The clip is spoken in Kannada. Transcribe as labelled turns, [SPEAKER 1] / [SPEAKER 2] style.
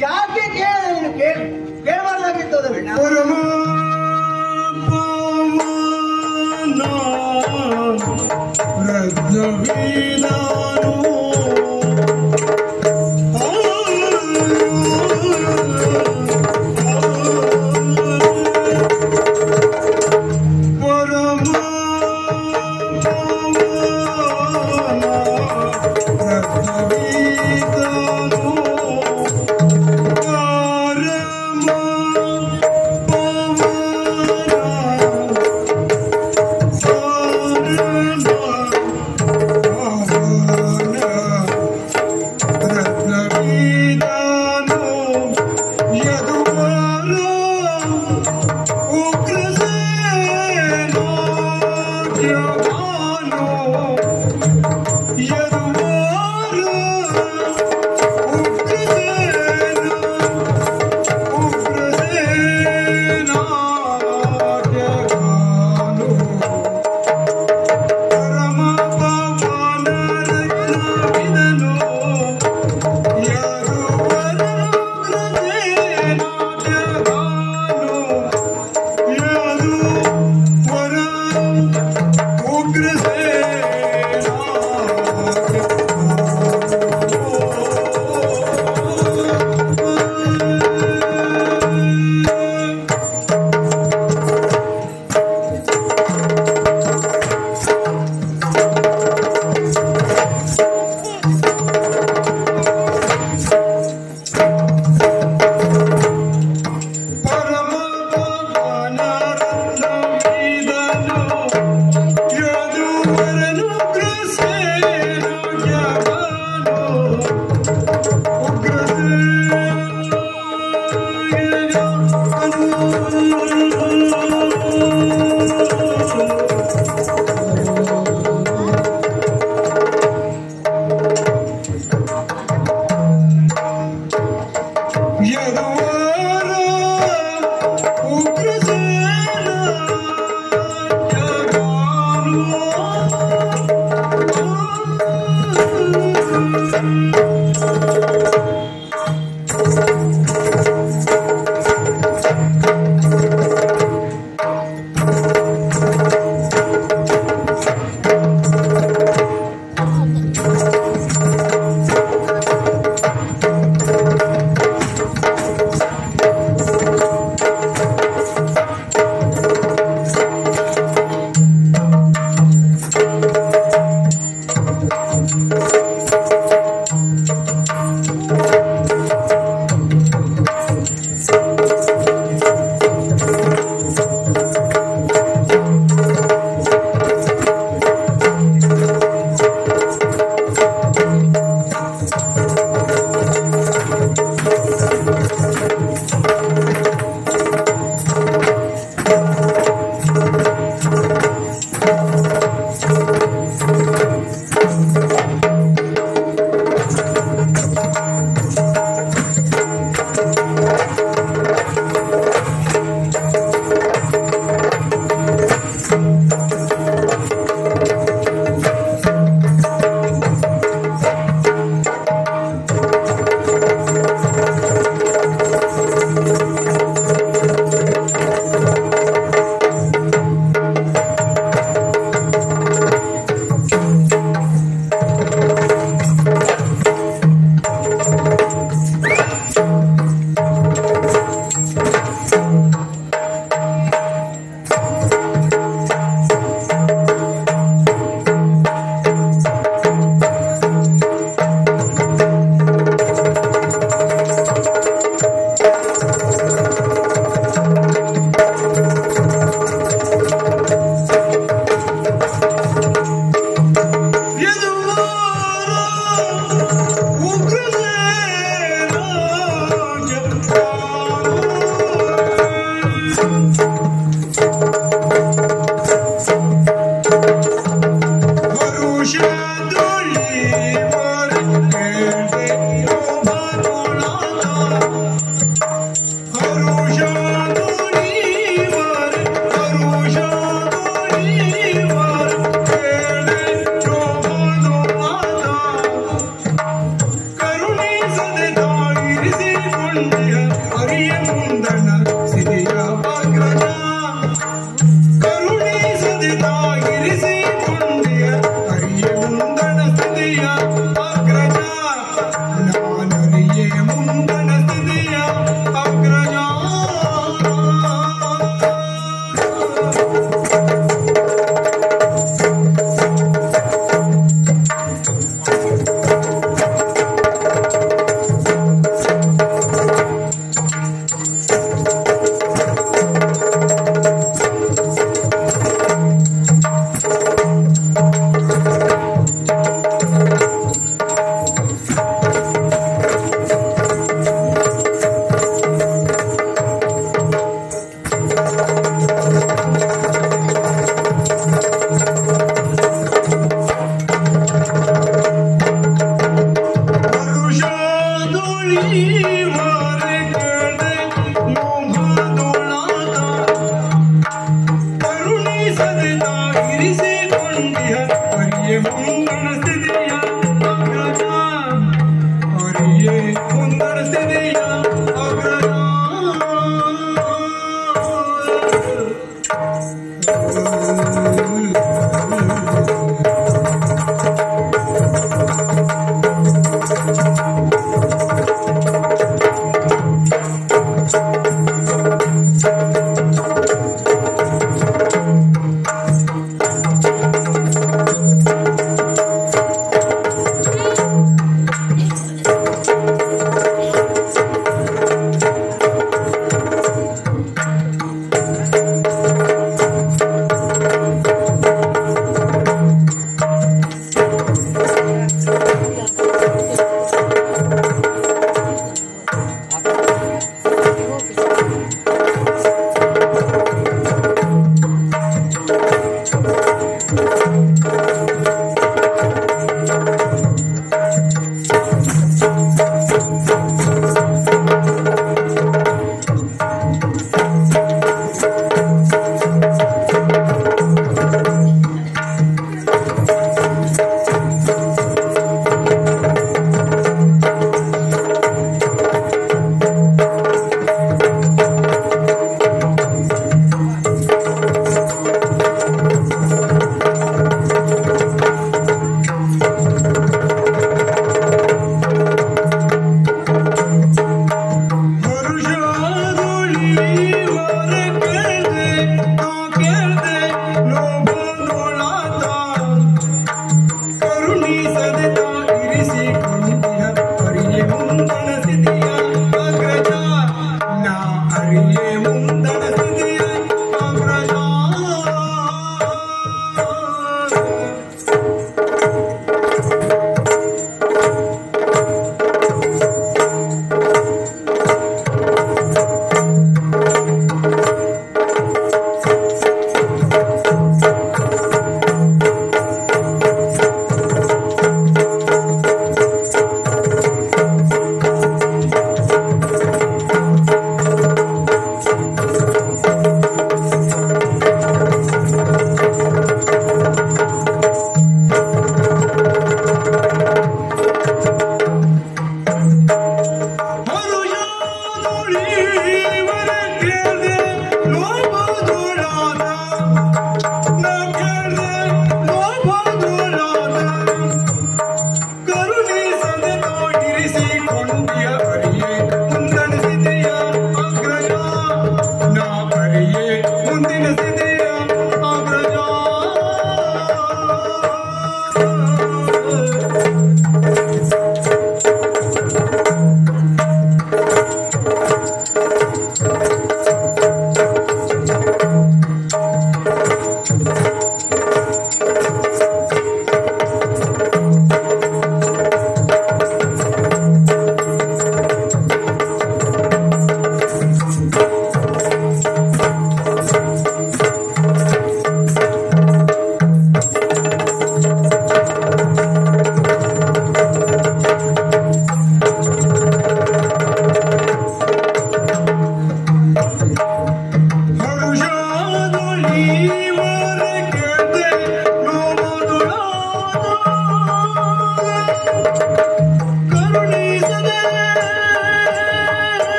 [SPEAKER 1] ಯಾಕೆ ಕೇಳ ನೀನು ಕೇಳ ಕೇಳಬಾರ್ದಾಗಿತ್ತು ಅದನ್ನ Thank you.